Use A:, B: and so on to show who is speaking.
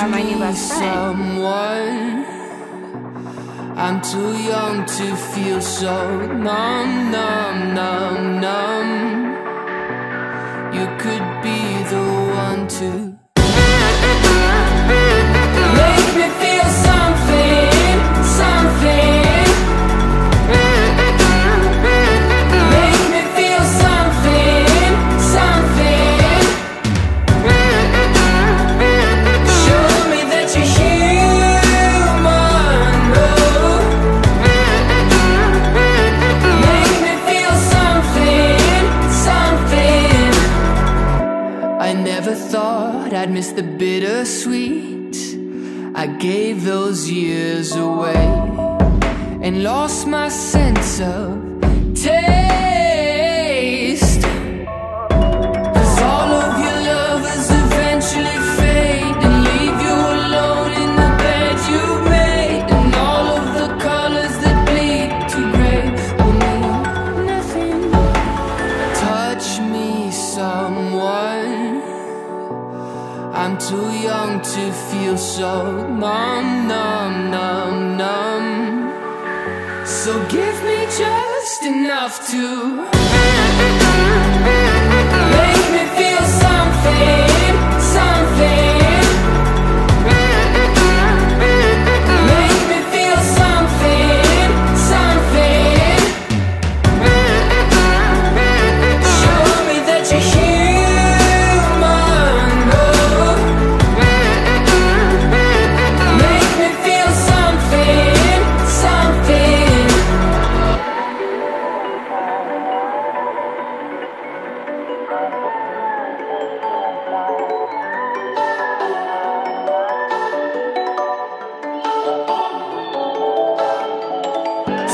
A: are my new best friend.
B: Someone. I'm too young to feel so numb, numb, numb, numb. I'd miss the bittersweet. I gave those years away and lost my sense of taste. To feel so numb, numb, numb, numb. So give me just enough to